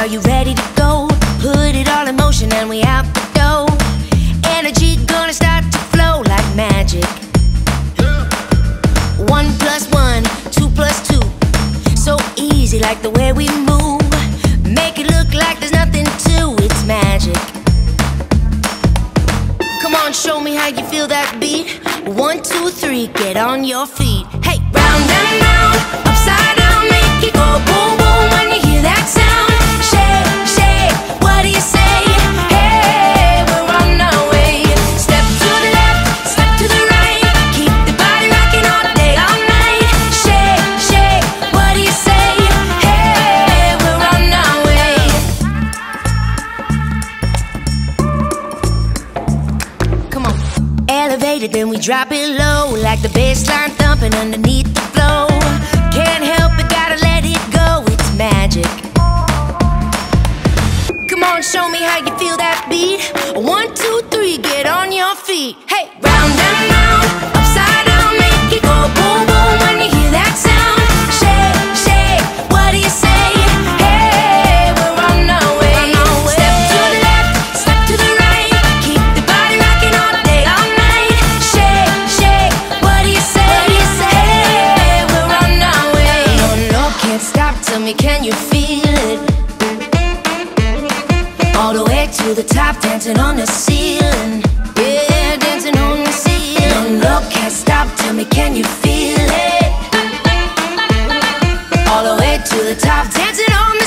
Are you ready to go? Put it all in motion and we out the door. Energy gonna start to flow like magic. One plus one, two plus two. So easy, like the way we move. Make it look like there's nothing to it's magic. Come on, show me how you feel that beat. One, two, three, get on your feet. Elevated, then we drop it low. Like the bass line thumping underneath the flow. Can't help it, gotta let it go. It's magic. Come on, show me how you feel that beat. One, two, three, get on your feet. Hey, round and round, Tell me, can you feel it? All the way to the top, dancing on the ceiling. Yeah, dancing on the ceiling. No, no, can't stop. Tell me, can you feel it? All the way to the top, dancing on the